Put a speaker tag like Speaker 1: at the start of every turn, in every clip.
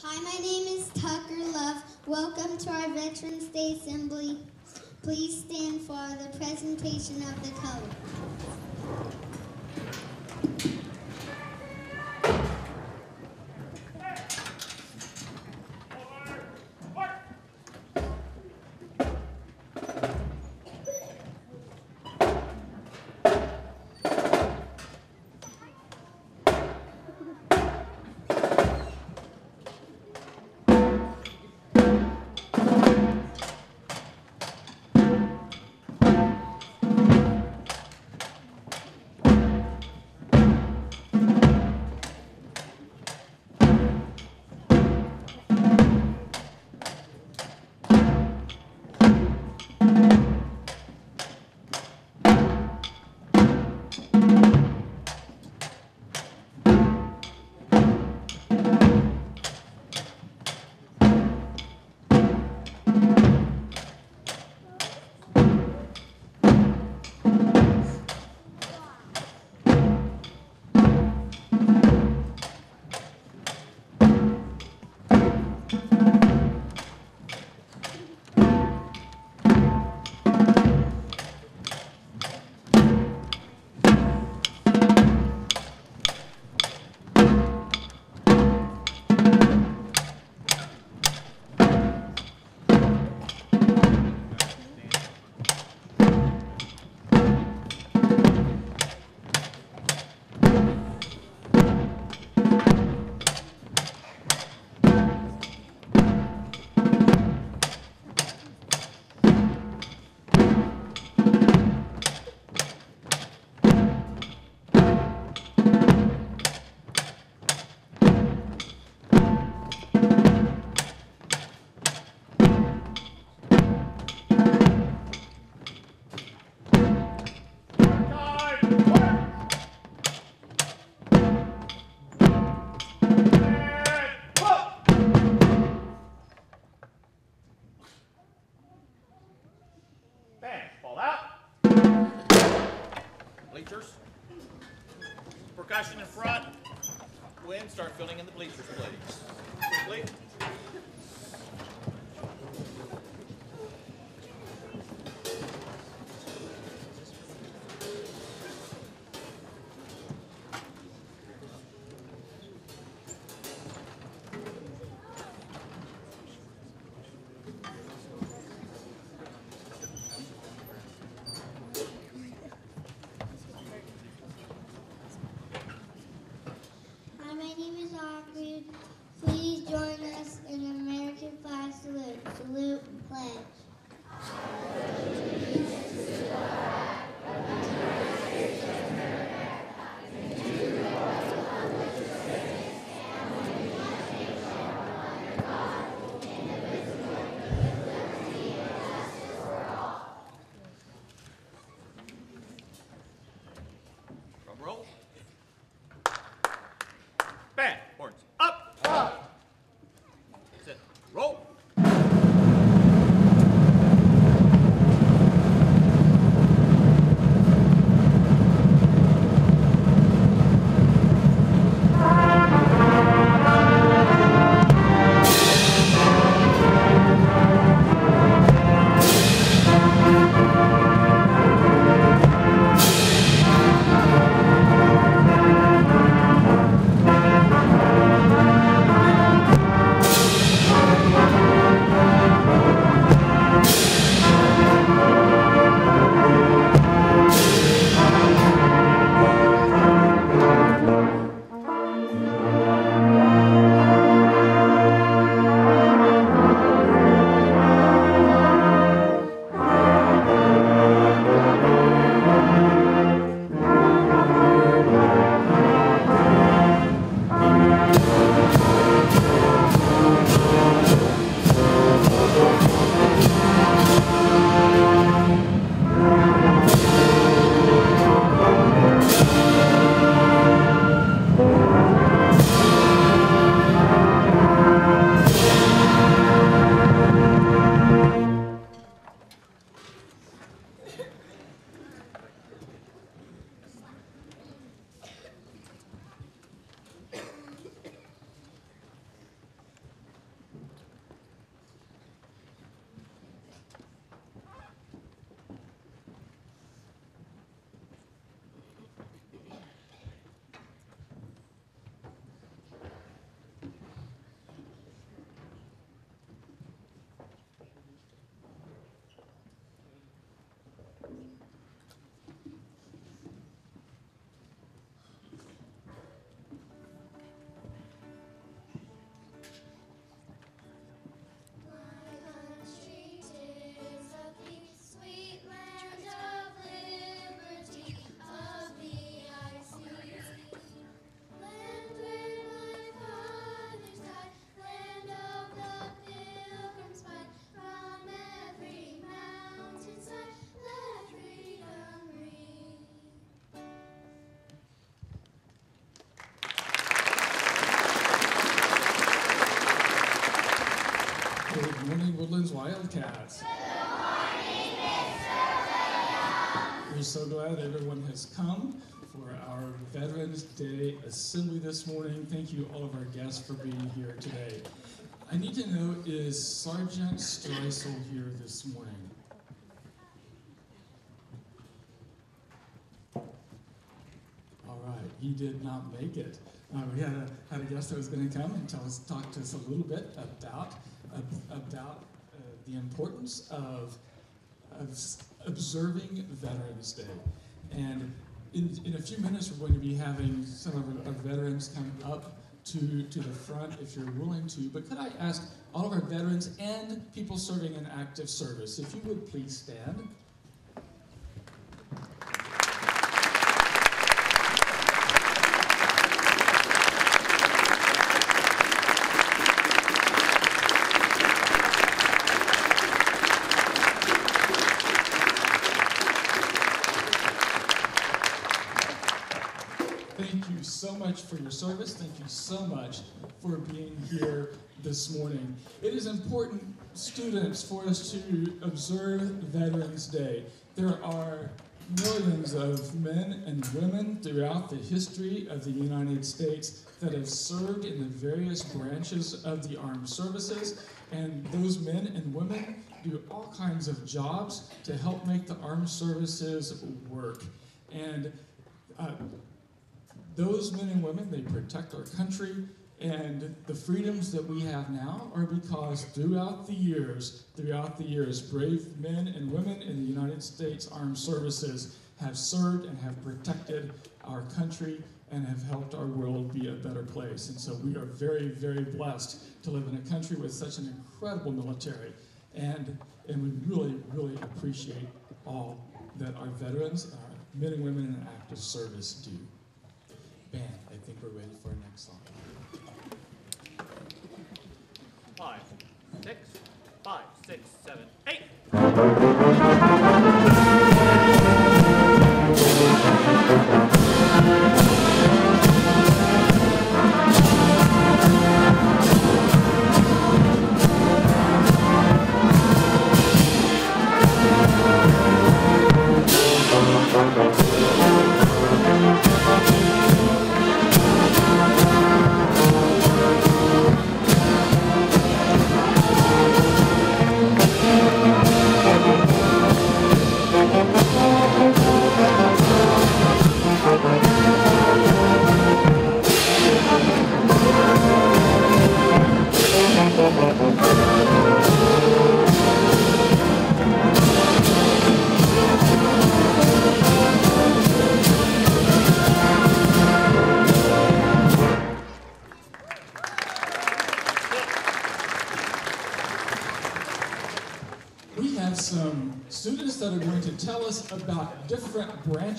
Speaker 1: Hi, my name is Tucker Love. Welcome to our Veterans Day Assembly. Please stand for the presentation of the color.
Speaker 2: Start filling in the bleachers, please.
Speaker 3: Wildcats. We're so glad everyone has come for our Veterans Day Assembly this morning. Thank you, all of our guests, for being here today. I need to know is Sergeant Streisel here this morning? All right, he did not make it. Uh, we had a, had a guest that was going to come and tell us, talk to us a little bit about about the importance of, of observing Veterans Day. And in, in a few minutes, we're going to be having some of our, our veterans come up to, to the front if you're willing to. But could I ask all of our veterans and people serving in active service, if you would please stand? Thank you so much for your service. Thank you so much for being here this morning. It is important, students, for us to observe Veterans Day. There are millions of men and women throughout the history of the United States that have served in the various branches of the armed services, and those men and women do all kinds of jobs to help make the armed services work. And uh, those men and women, they protect our country, and the freedoms that we have now are because throughout the years, throughout the years, brave men and women in the United States Armed Services have served and have protected our country and have helped our world be a better place. And so we are very, very blessed to live in a country with such an incredible military. And, and we really, really appreciate all that our veterans, our men and women in active service do. Band, I think we're ready for our next song.
Speaker 2: Five, six, five, six, seven, eight.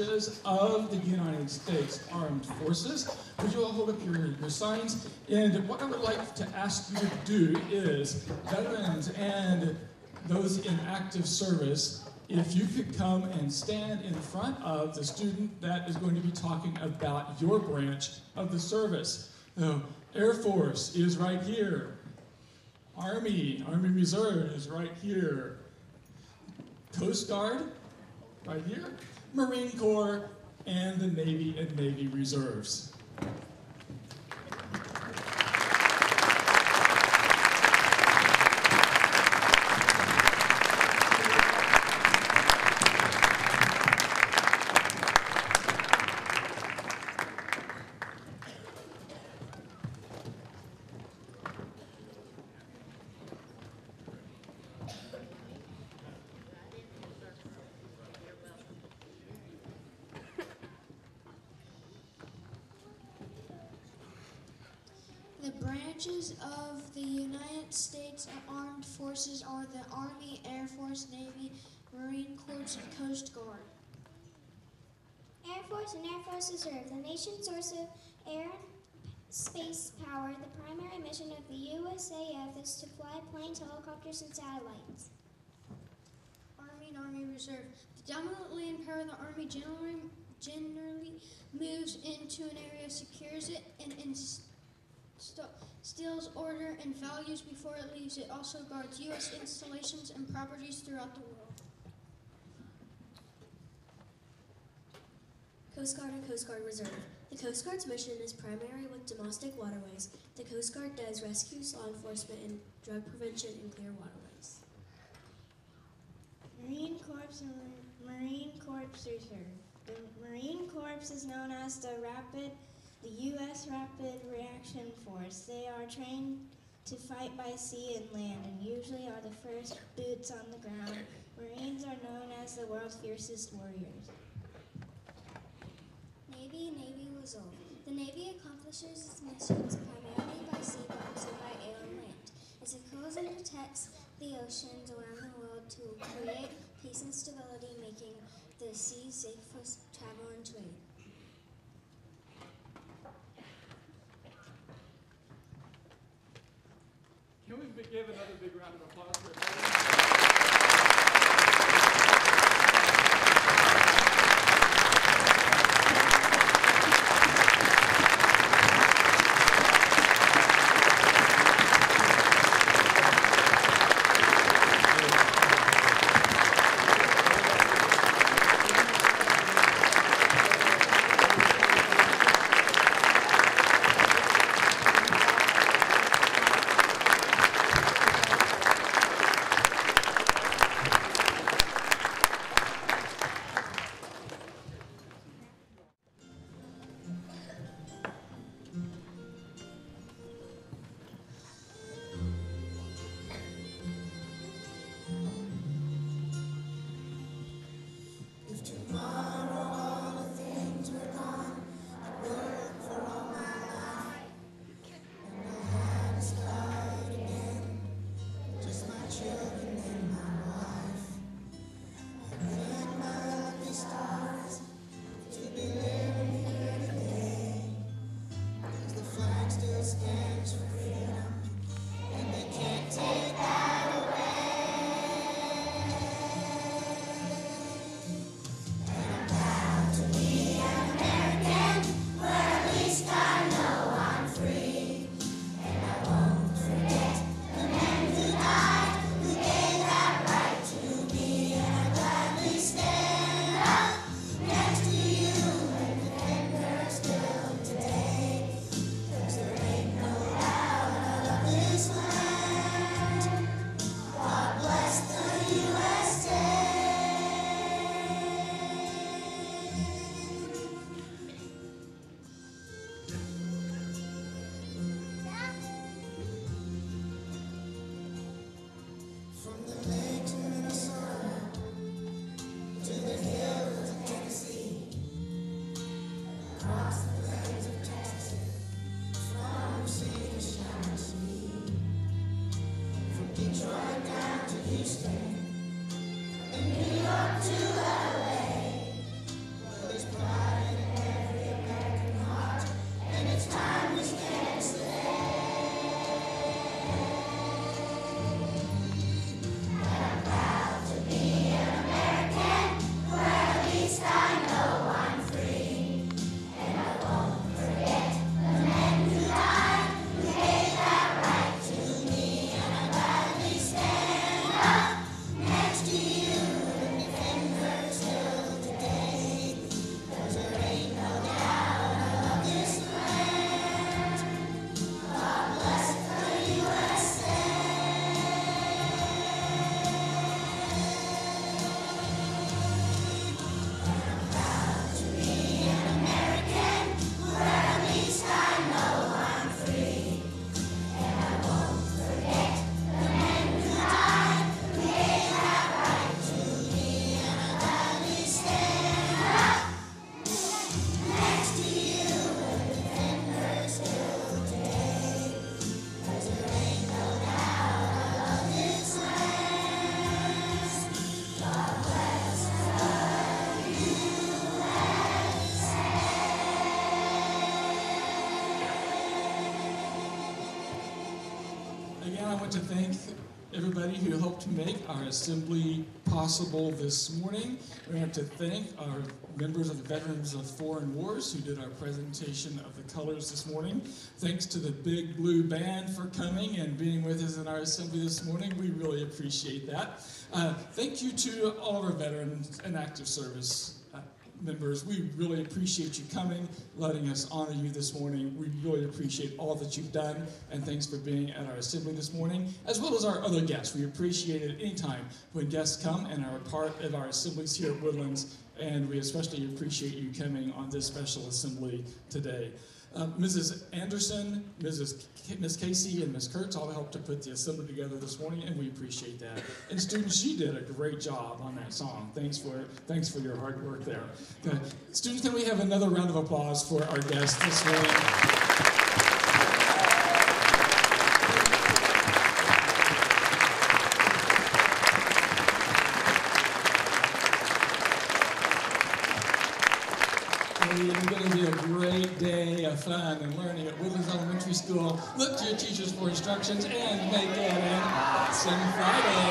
Speaker 3: Branches of the United States Armed Forces. Would you all hold up your, your signs? And what I would like to ask you to do is, veterans and those in active service, if you could come and stand in front of the student that is going to be talking about your branch of the service. So, Air Force is right here. Army, Army Reserve is right here. Coast Guard, right here. Marine Corps, and the Navy and Navy Reserves.
Speaker 4: The branches of the United States Armed Forces are the Army, Air Force, Navy, Marine Corps, and Coast Guard.
Speaker 5: Air Force and Air Force Reserve, the nation's source of air and space power. The primary mission of the USAF is to fly planes, helicopters, and satellites.
Speaker 4: Army and Army Reserve. The dominant land power of the Army generally, generally moves into an area, secures it, and insta- steals order and values before it leaves. It also guards U.S. installations and properties throughout the world.
Speaker 6: Coast Guard and Coast Guard Reserve. The Coast Guard's mission is primary with domestic waterways. The Coast Guard does rescues, law enforcement, and drug prevention in clear waterways.
Speaker 5: Marine Corps and Marine Corps Reserve. The Marine Corps is known as the Rapid, the U.S. Rapid Reaction Force. They are trained to fight by sea and land and usually are the first boots on the ground. Marines are known as the world's fiercest warriors.
Speaker 6: Navy, Navy Reserve. The Navy accomplishes its missions primarily by sea but also by air and land. It secures and protects the oceans around the world to create peace and stability, making the seas safe for travel and trade.
Speaker 7: Can we be- give another big round of applause for
Speaker 3: Want to thank everybody who helped make our assembly possible this morning. We want to thank our members of the Veterans of Foreign Wars who did our presentation of the colors this morning. Thanks to the Big Blue Band for coming and being with us in our assembly this morning. We really appreciate that. Uh, thank you to all of our veterans and active service members. We really appreciate you coming, letting us honor you this morning. We really appreciate all that you've done, and thanks for being at our assembly this morning, as well as our other guests. We appreciate it anytime when guests come and are a part of our assemblies here at Woodlands, and we especially appreciate you coming on this special assembly today. Mrs. Anderson, Mrs. Ms. Casey, and Ms. Kurtz all helped to put the assembly together this morning, and we appreciate that. And students, you did a great job on that song. Thanks for thanks for your hard work there. Uh, students, can we have another round of applause for our guests this morning? It's going to be a great day of fun and learning at Woodlands Elementary School. Look to your teachers for instructions and make it an awesome Friday.